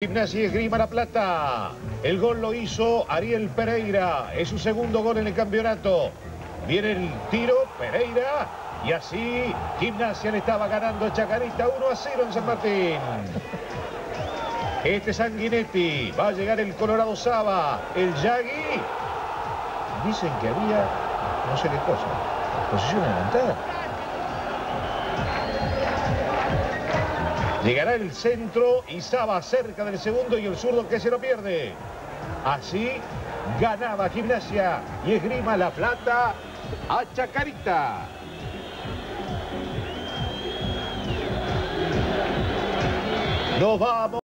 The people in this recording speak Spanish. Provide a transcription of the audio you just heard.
Gimnasia Esgrima La Plata. El gol lo hizo Ariel Pereira. Es su segundo gol en el campeonato. Viene el tiro, Pereira. Y así Gimnasia le estaba ganando a Chacarita 1 a 0 en San Martín. Este es Sanguinetti. Va a llegar el Colorado Saba. El Yagui. Dicen que había no sé qué cosa. Posición adelantada. Llegará el centro y Saba cerca del segundo y el zurdo que se lo pierde. Así ganaba Gimnasia y esgrima La Plata a Chacarita. Nos vamos.